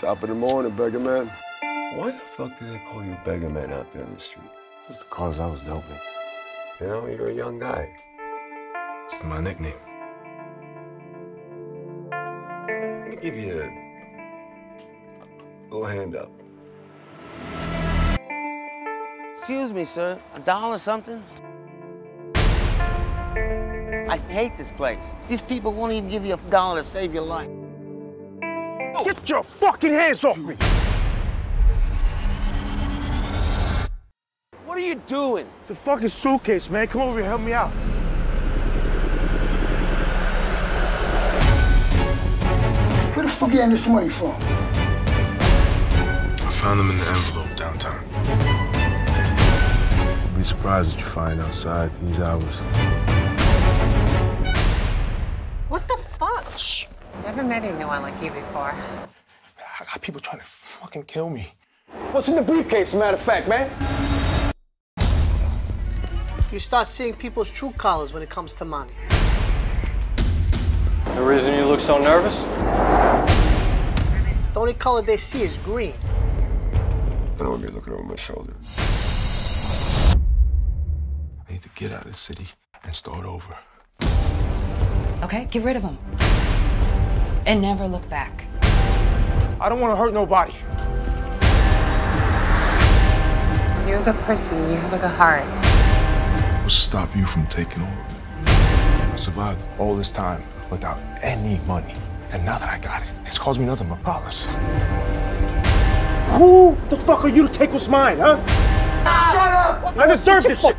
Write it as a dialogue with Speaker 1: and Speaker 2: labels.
Speaker 1: Top of the morning, beggar man. Why the fuck do they call you beggar man out there in the street?
Speaker 2: Just the cars I was dealt with.
Speaker 1: You know, you're a young guy.
Speaker 2: It's my nickname.
Speaker 1: Let me give you a little hand up.
Speaker 3: Excuse me, sir. A dollar something? I hate this place. These people won't even give you a dollar to save your life.
Speaker 4: Get your fucking hands off me!
Speaker 3: What are you doing?
Speaker 4: It's a fucking suitcase, man. Come over here, help me out.
Speaker 5: Where the fuck are you getting this money from?
Speaker 2: I found them in the envelope downtown. You'll be surprised what you find outside these hours.
Speaker 6: What the fuck? Shh. Never met anyone like you before.
Speaker 4: I got people trying to fucking kill me. What's in the briefcase, matter of fact, man?
Speaker 7: You start seeing people's true colors when it comes to money.
Speaker 8: The reason you look so nervous?
Speaker 7: The only color they see is green.
Speaker 1: I don't want to be looking over my shoulder.
Speaker 2: I need to get out of the city and start over.
Speaker 9: Okay, get rid of him. And never look back.
Speaker 4: I don't want to hurt nobody.
Speaker 6: You're a good person. You have a good heart.
Speaker 2: What's to stop you from taking over? I survived all this time without any money. And now that I got it, it's caused me nothing but problems.
Speaker 4: Who the fuck are you to take what's mine, huh? Shut up! I deserve this shit!